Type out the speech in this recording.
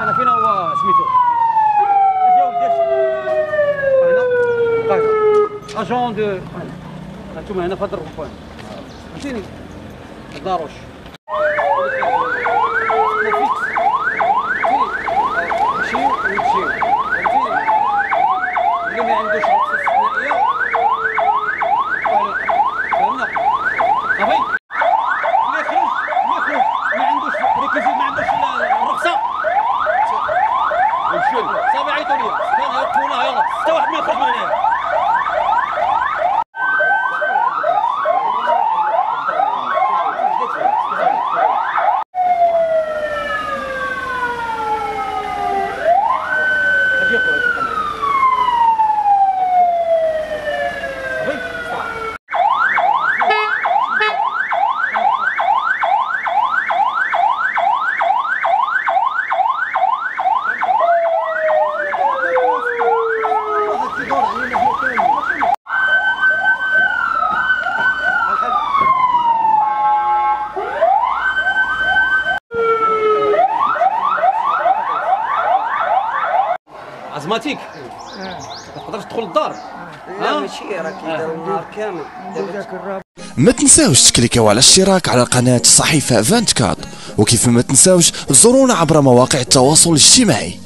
القاهره فينا هو سميتو. أجي ولدي هنا؟ القاهره اجون دو هانتوما هنا في هاد الركبان فهمتيني الداروش صافي عيطوا لي كان يوقفونا يلا حتى واحد ما يخرج من ازماتيك ما تقدرش تدخل للدار. لا ماشي راه كيديروا النهار كامل. ما تنساوش تكليكيو على الاشتراك على قناة الصحيفة 24 وكيف ما تنساوش زورونا عبر مواقع التواصل الاجتماعي.